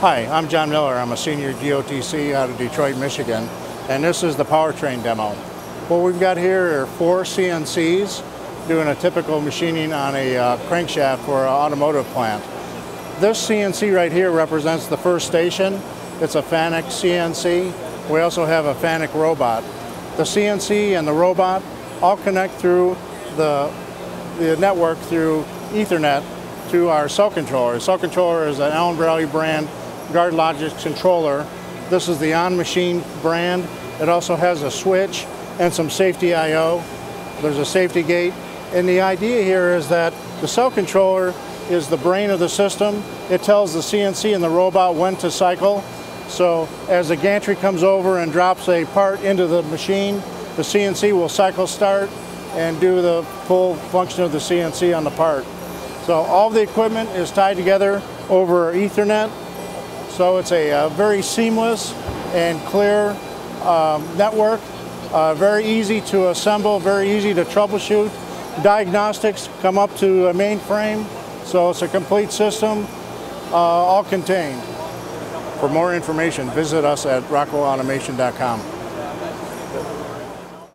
Hi, I'm John Miller. I'm a senior DOTC out of Detroit, Michigan, and this is the powertrain demo. What we've got here are four CNCs doing a typical machining on a uh, crankshaft for an automotive plant. This CNC right here represents the first station. It's a FANUC CNC. We also have a FANUC robot. The CNC and the robot all connect through the, the network through Ethernet to our cell controller. The cell controller is an Allen Bradley brand GuardLogix controller. This is the on-machine brand. It also has a switch and some safety I.O. There's a safety gate. And the idea here is that the cell controller is the brain of the system. It tells the CNC and the robot when to cycle. So as the gantry comes over and drops a part into the machine, the CNC will cycle start and do the full function of the CNC on the part. So all the equipment is tied together over Ethernet so it's a, a uh, very seamless and clear um, network, uh, very easy to assemble, very easy to troubleshoot. Diagnostics come up to a mainframe, so it's a complete system, uh, all contained. For more information, visit us at rockwellautomation.com.